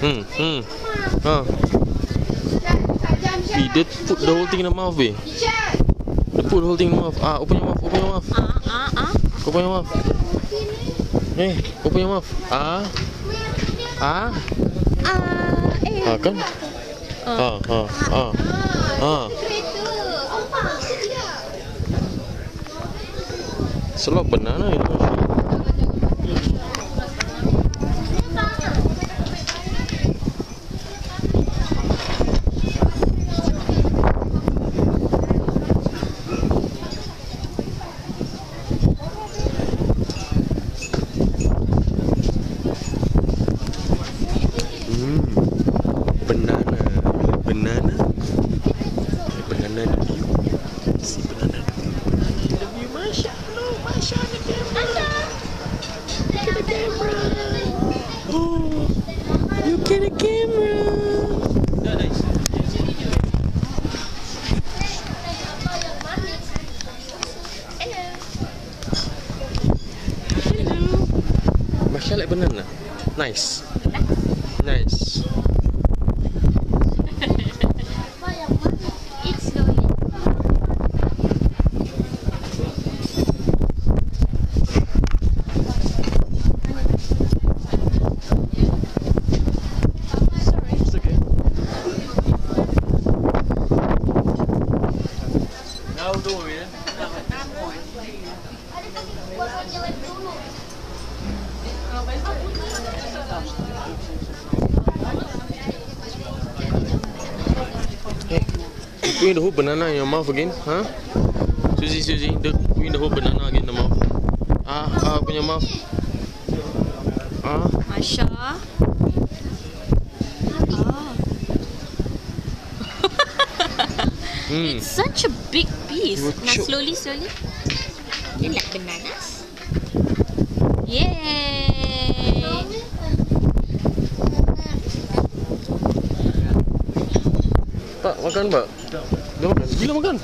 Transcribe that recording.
Hmm, hmm. Ha. Fi, dia put the whole thing in the mouth, Fi. Dia put the whole thing in the mouth. Ah, open your mouth, open your mouth. Ah, ah, ah. Open your mouth. Eh, open your mouth. Ah. Ah. Ah, eh. Ah, kan? Ah, ah, ah. Ah. It's a lot of banana, you know. Hmm. Banana. Banana. Banana the view. See banana the view. The view, Masha. On the camera. Look at the camera. Oh, look at the camera. Hello. Masha like banana. Nice. Nice. Hey, you putting the whole banana in your mouth again, huh? Susie, Susie, the, putting the whole banana again in the mouth. Ah, ah, open your mouth. Ah, Masha. Hmm. It's such a big piece. You will Now slowly, slowly. You like bananas? Yay! Pak, makan pak. Dia makan. Bila makan?